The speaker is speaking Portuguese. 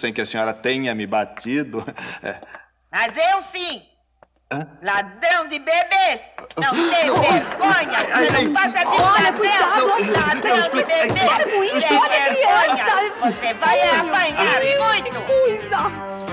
sem que a senhora tenha me batido. É. Mas eu sim. Hã? Ladrão de bebês! Não tem não. vergonha! Você não passa de olha, cuidado, ladrão de bebês! Para com isso, vergonha! Você vai apanhar muito! Coisa.